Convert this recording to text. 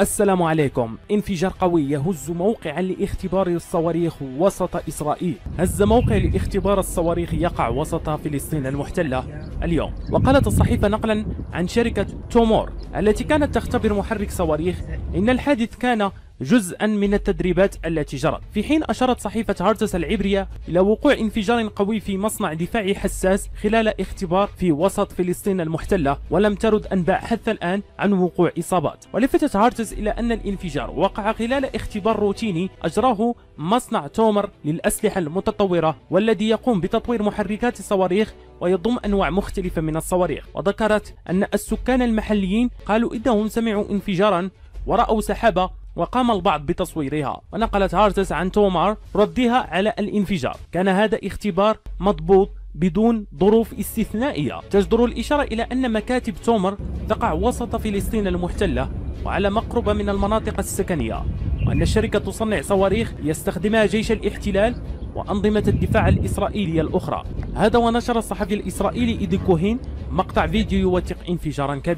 السلام عليكم. انفجار قوي يهز موقعا لاختبار الصواريخ وسط إسرائيل. هز موقع لاختبار الصواريخ يقع وسط فلسطين المحتلة اليوم. وقالت الصحيفة نقلا عن شركة تومور التي كانت تختبر محرك صواريخ إن الحادث كان جزءا من التدريبات التي جرت. في حين أشارت صحيفة هارتس العبرية إلى وقوع انفجار قوي في مصنع دفاعي حساس خلال اختبار في وسط فلسطين المحتلة ولم ترد أنباء حتى الآن عن وقوع إصابات. ولفتت هارتس إلى أن الانفجار وقع خلال اختبار روتيني أجراه مصنع تومر للأسلحة المتطورة والذي يقوم بتطوير محركات الصواريخ ويضم أنواع مختلفة من الصواريخ. وذكرت أن السكان المحليين قالوا إنهم سمعوا انفجارا ورأوا سحابة وقام البعض بتصويرها ونقلت هارتس عن تومار ردها على الانفجار. كان هذا اختبار مضبوط بدون ظروف استثنائية. تجدر الإشارة إلى أن مكاتب تومر تقع وسط فلسطين المحتلة وعلى مقربة من المناطق السكنية وأن الشركة تصنع صواريخ يستخدمها جيش الاحتلال وأنظمة الدفاع الإسرائيلية الأخرى. هذا ونشر الصحفي الإسرائيلي إيدي كوهين مقطع فيديو يوثق انفجارا كبيرا.